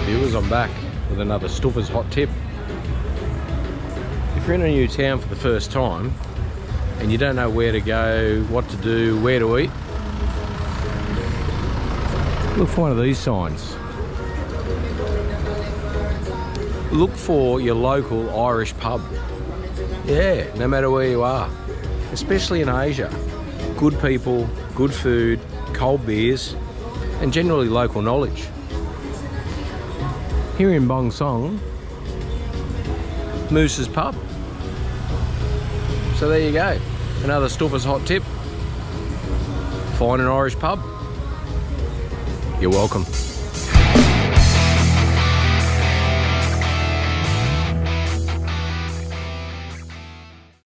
Stuffers, I'm back with another Stoofa's hot tip. If you're in a new town for the first time and you don't know where to go, what to do, where to eat, look for one of these signs. Look for your local Irish pub. Yeah, no matter where you are, especially in Asia. Good people, good food, cold beers, and generally local knowledge. Here in Bong Song, Moose's Pub. So there you go. Another Stoofa's hot tip. Find an Irish pub. You're welcome.